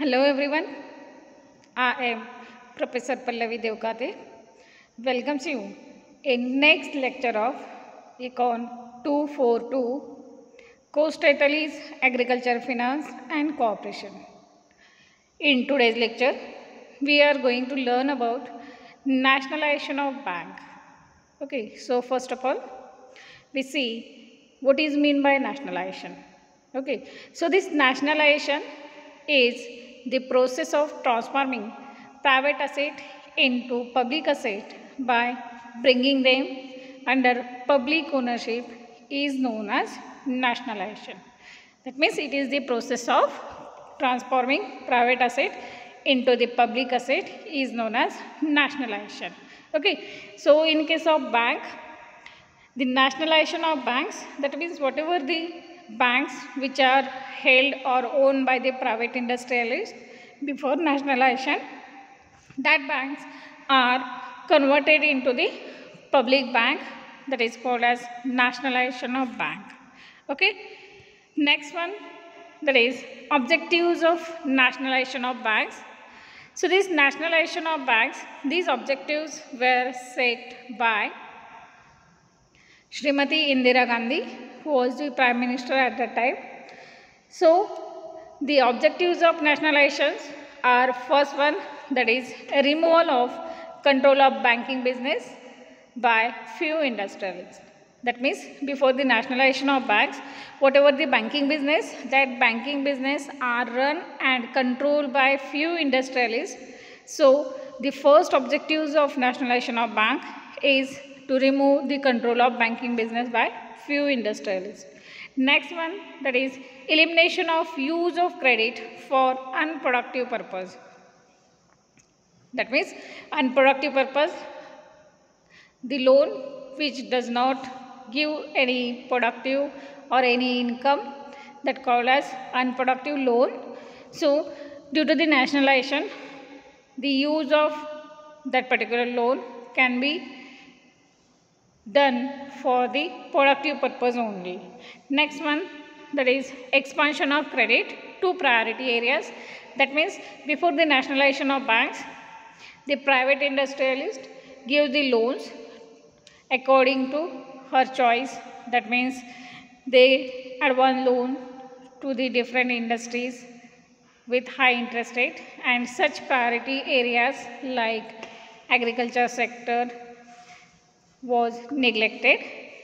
Hello everyone. I am Professor Pallavi Deokate. Welcomes you in next lecture of Econ 242 Course title is Agriculture Finance and Cooperation. In today's lecture, we are going to learn about nationalization of bank. Okay, so first of all, we see what is mean by nationalization. Okay, so this nationalization is the process of transforming private asset into public asset by bringing them under public ownership is known as nationalization. That means it is the process of transforming private asset into the public asset is known as nationalization. Okay, so in case of bank, the nationalization of banks, that means whatever the banks which are held or owned by the private industrialists before nationalization, that banks are converted into the public bank that is called as nationalization of bank. Okay. Next one that is objectives of nationalization of banks. So this nationalization of banks, these objectives were set by Srimati Indira Gandhi, who was the Prime Minister at that time. So, the objectives of nationalizations are first one that is a removal of control of banking business by few industrialists. That means before the nationalization of banks, whatever the banking business, that banking business are run and controlled by few industrialists. So, the first objectives of nationalization of bank is to remove the control of banking business by few industrialists. Next one that is elimination of use of credit for unproductive purpose. That means unproductive purpose, the loan which does not give any productive or any income that called as unproductive loan. So due to the nationalization, the use of that particular loan can be done for the productive purpose only. Next one that is expansion of credit to priority areas. That means before the nationalization of banks, the private industrialist give the loans according to her choice. That means they advance loan to the different industries with high interest rate and such priority areas like agriculture sector, was neglected.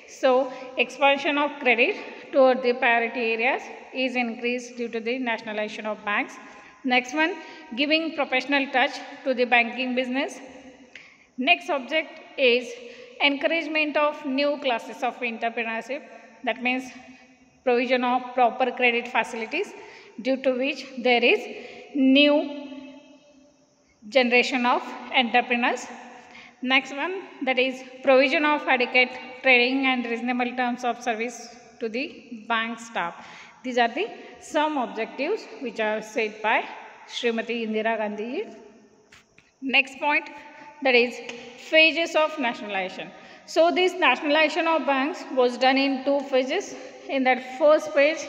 So, expansion of credit toward the priority areas is increased due to the nationalization of banks. Next one, giving professional touch to the banking business. Next subject is encouragement of new classes of entrepreneurship. That means provision of proper credit facilities due to which there is new generation of entrepreneurs Next one that is provision of adequate training and reasonable terms of service to the bank staff. These are the some objectives which are set by Srimati Indira Gandhi. Next point that is phases of nationalization. So this nationalization of banks was done in two phases. In that first page,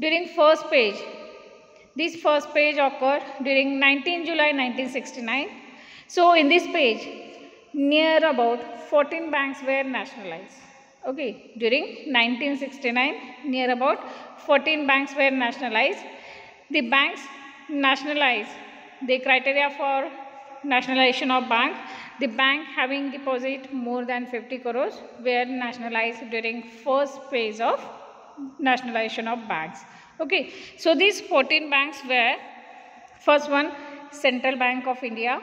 during first page, this first page occurred during 19 July 1969 so in this page, near about 14 banks were nationalized. Okay, during 1969, near about 14 banks were nationalized. The banks nationalized the criteria for nationalization of bank. The bank having deposit more than 50 crores were nationalized during first phase of nationalization of banks. Okay, so these 14 banks were first one Central Bank of India,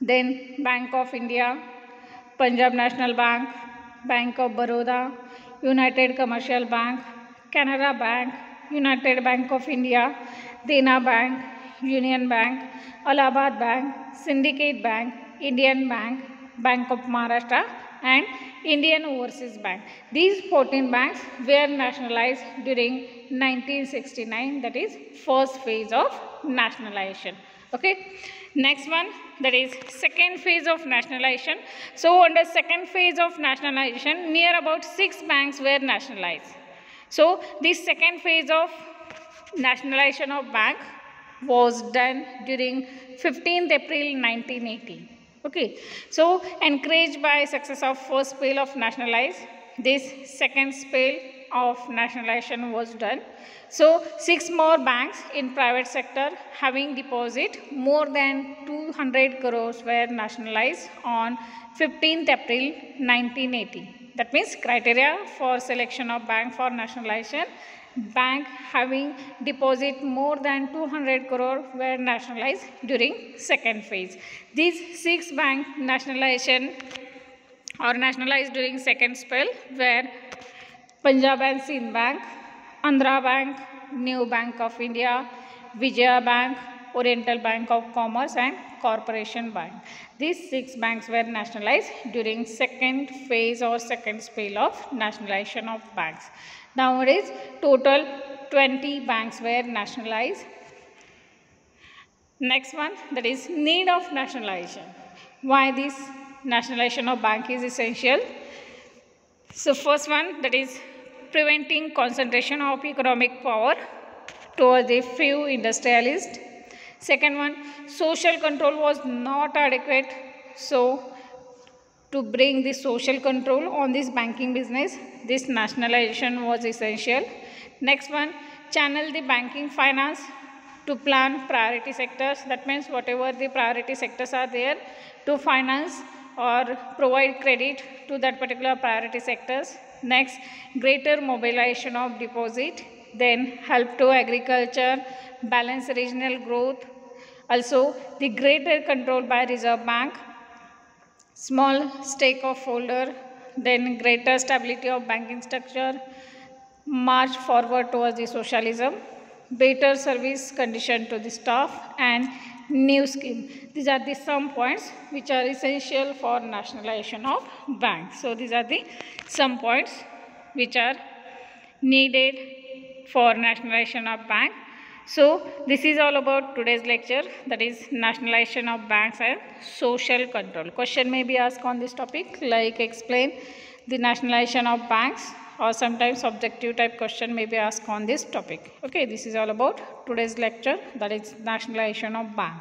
then Bank of India, Punjab National Bank, Bank of Baroda, United Commercial Bank, Canara Bank, United Bank of India, Dena Bank, Union Bank, Allahabad Bank, Syndicate Bank, Indian Bank, Bank of Maharashtra and Indian Overseas Bank. These 14 banks were nationalized during 1969 that is first phase of nationalization. Okay. Next one that is second phase of nationalization. So under second phase of nationalization near about six banks were nationalized. So this second phase of nationalization of bank was done during 15th April 1980. Okay, so encouraged by success of first spell of nationalize, this second spell of nationalization was done. So six more banks in private sector having deposit more than 200 crores were nationalized on 15th April 1980. That means criteria for selection of bank for nationalization bank having deposit more than 200 crore were nationalized during second phase. These six bank nationalization or nationalized during second spell were Punjab and Sindh Bank, Andhra Bank, New Bank of India, Vijaya Bank, Oriental Bank of Commerce and Corporation Bank. These six banks were nationalized during second phase or second spell of nationalization of banks. Nowadays, total 20 banks were nationalized. Next one, that is need of nationalization. Why this nationalization of bank is essential? So first one, that is preventing concentration of economic power towards a few industrialists. Second one, social control was not adequate. So to bring the social control on this banking business. This nationalization was essential. Next one, channel the banking finance to plan priority sectors. That means whatever the priority sectors are there to finance or provide credit to that particular priority sectors. Next, greater mobilization of deposit. Then help to agriculture, balance regional growth. Also, the greater control by Reserve Bank small stake of holder, then greater stability of banking structure, march forward towards the socialism, better service condition to the staff and new scheme. These are the some points which are essential for nationalization of banks. So these are the some points which are needed for nationalization of bank. So this is all about today's lecture that is nationalization of banks and social control. Question may be asked on this topic like explain the nationalization of banks or sometimes objective type question may be asked on this topic. Okay, this is all about today's lecture that is nationalization of bank.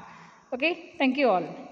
Okay, thank you all.